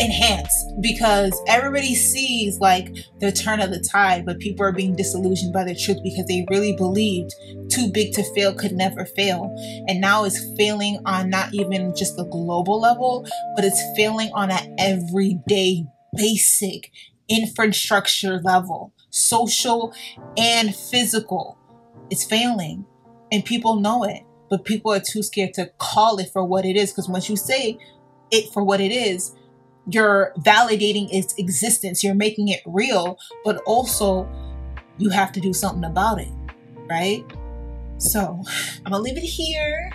enhance because everybody sees like the turn of the tide, but people are being disillusioned by the truth because they really believed too big to fail could never fail. And now it's failing on not even just the global level, but it's failing on an everyday basic infrastructure level, social and physical. It's failing and people know it, but people are too scared to call it for what it is because once you say it for what it is, you're validating its existence, you're making it real, but also you have to do something about it, right? So I'm gonna leave it here.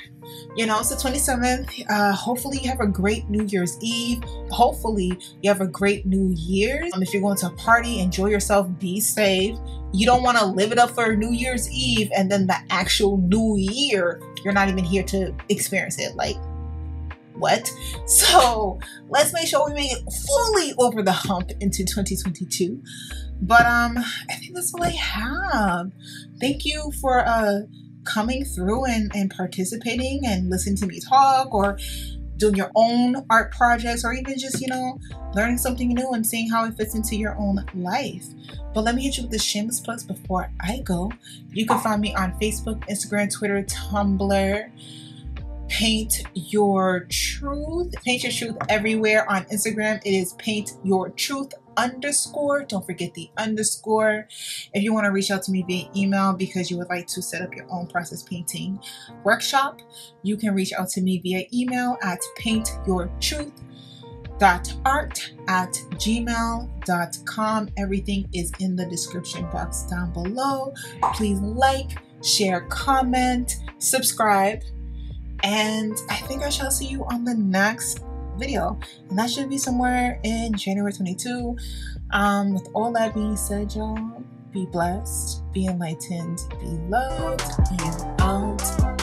You know, it's the 27th. Uh, hopefully, you have a great New Year's Eve. Hopefully, you have a great New Year. Um, if you're going to a party, enjoy yourself, be safe. You don't want to live it up for New Year's Eve and then the actual New Year, you're not even here to experience it. Like, what? So let's make sure we make it fully over the hump into 2022. But um, I think that's all I have. Thank you for uh coming through and, and participating and listening to me talk or doing your own art projects or even just, you know, learning something new and seeing how it fits into your own life. But let me hit you with the shameless plugs before I go. You can find me on Facebook, Instagram, Twitter, Tumblr paint your truth. Paint your truth everywhere on instagram. It is paint your truth underscore. Don't forget the underscore. If you want to reach out to me via email because you would like to set up your own process painting workshop you can reach out to me via email at paintyourtruth dot art at gmail.com everything is in the description box down below. Please like share comment subscribe and I think I shall see you on the next video. And that should be somewhere in January 22. Um, with all that being said, y'all, be blessed, be enlightened, be loved, and out.